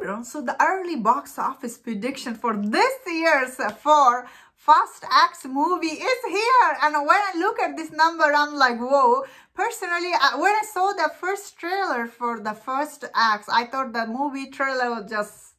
background. So the early box office prediction for this year's for Fast X movie is here. And when I look at this number, I'm like, whoa. Personally, when I saw the first trailer for the Fast X, I thought the movie trailer was just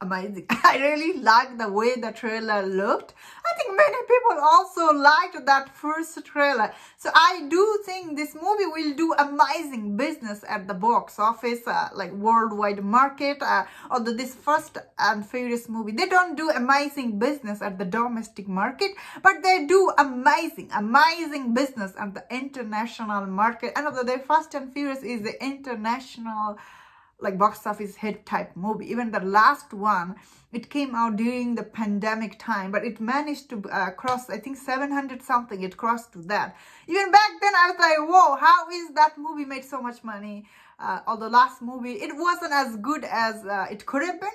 amazing. I really like the way the trailer looked. I think many people also liked that first trailer. So I do think this movie will do amazing business at the box office, uh, like worldwide market. Uh, although this Fast and Furious movie, they don't do amazing business at the domestic market, but they do amazing, amazing business at the international market. And although their Fast and Furious is the international like box office hit type movie. Even the last one, it came out during the pandemic time, but it managed to uh, cross, I think 700 something, it crossed to that. Even back then, I was like, whoa, how is that movie made so much money? Uh, although last movie, it wasn't as good as uh, it could have been.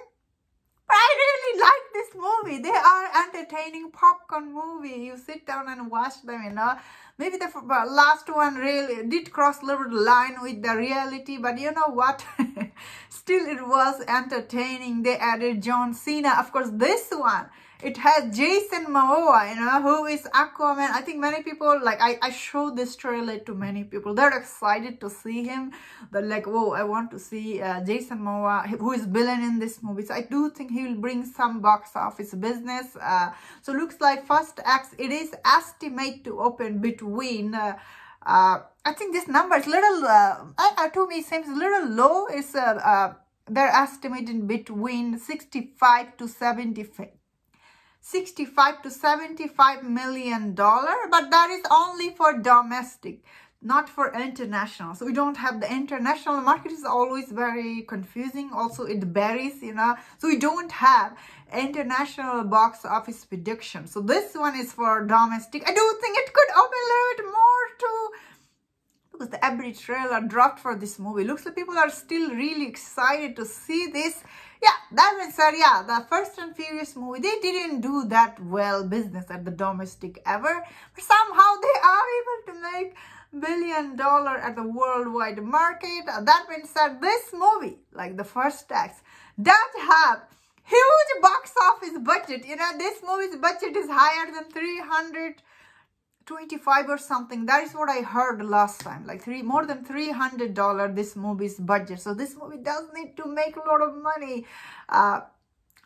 But I really like this movie. They are entertaining popcorn movie. You sit down and watch them, you know. Maybe the last one really did cross a little line with the reality, but you know what? Still, it was entertaining. They added John Cena. Of course, this one, it has Jason Momoa, you know, who is Aquaman. I think many people, like, I, I showed this trailer to many people. They're excited to see him. They're like, oh, I want to see uh, Jason Momoa, who is villain in this movie. So I do think he will bring some box office business. Uh, so looks like Fast X, it is estimated to open between... Uh, uh, I think this number is little, uh, to me seems a little low. It's, uh, uh, they're estimating between 65 to 75 65 to 75 million dollar but that is only for domestic not for international. So we don't have the international market is always very confusing. Also it varies you know. So we don't have international box office prediction. So this one is for domestic. I do think it could open a little bit more to because the every trailer dropped for this movie looks like people are still really excited to see this yeah, that means that, yeah, the Fast and Furious movie, they didn't do that well business at the domestic ever. But somehow they are able to make billion dollar at the worldwide market. Uh, that means that this movie, like the Fast X, does have huge box office budget. You know, this movie's budget is higher than 300 25 or something that is what i heard last time like three more than 300 dollar this movie's budget so this movie does need to make a lot of money uh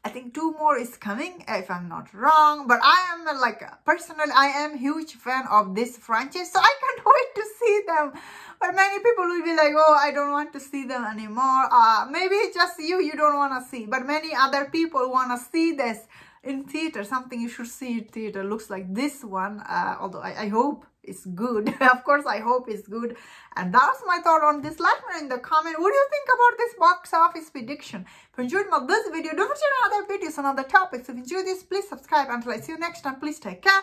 I think two more is coming if I'm not wrong. But I am like, personally, I am huge fan of this franchise. So I can't wait to see them. But many people will be like, oh, I don't want to see them anymore. Uh, maybe just you, you don't want to see. But many other people want to see this in theater, something you should see in theater looks like this one, uh, although I, I hope it's good. of course, I hope it's good. And that's my thought on this. Let me in the comment, what do you think about this box office prediction? If you enjoyed my, this video, don't forget other videos on other topics. If you enjoyed this, please subscribe. Until I see you next time, please take care.